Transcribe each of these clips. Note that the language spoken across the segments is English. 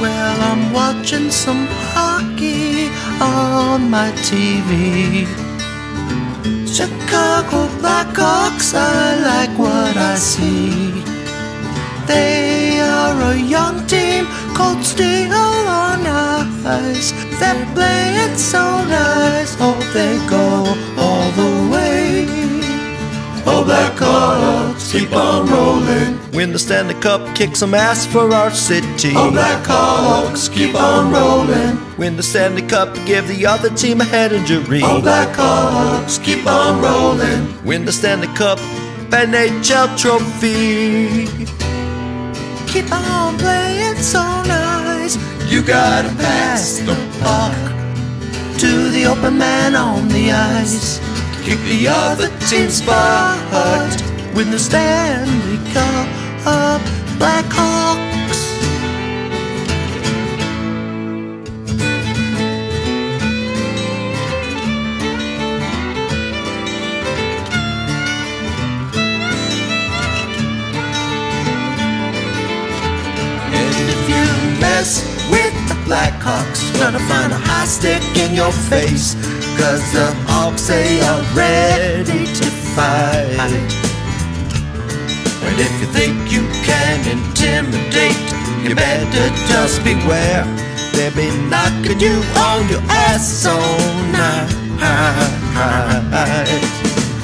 while I'm watching some hockey on my TV. Chicago Blackhawks, I like what I see. They are a young team called Steel on Ice. They're playing so nice, hope they go all the way. Blackhawks, keep on rolling. Win the Stanley Cup, kick some ass for our city. Oh, Blackhawks, keep on rolling. Win the Stanley Cup, give the other team a head injury. Oh, Blackhawks, keep on rolling. Win the Stanley Cup, NHL trophy. Keep on playing so nice. You gotta pass the puck to the open man on the ice. Kick the other team's butt. Win the Stanley Cup, Blackhawks. And if you mess with the Blackhawks, gonna find a high stick in your face. Cause the Hawks, they are ready to fight. If you think you can intimidate, you better just beware. They'll be knocking you on your ass all night.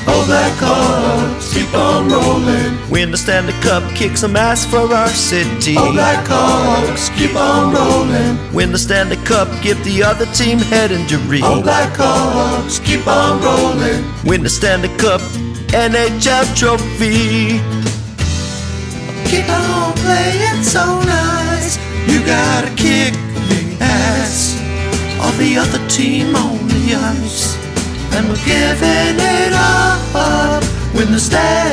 Oh, Blackhawks, keep on rolling. Win the Stanley Cup, kick some ass for our city. Oh, Blackhawks, keep on rolling. Win the Stanley Cup, give the other team head injury. Oh, Blackhawks, keep on rolling. Win the Stanley Cup, NHL trophy. Keep on playing so nice. You gotta kick the ass of the other team on the ice. And we're giving it up. Win the Stanley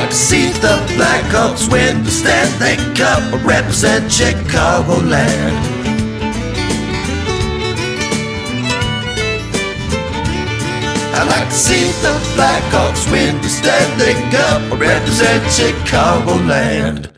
like to see the Blackhawks win the Stanley Cup, represent Chicagoland. I'd like to see the Blackhawks win the Stanley Cup, represent Chicagoland.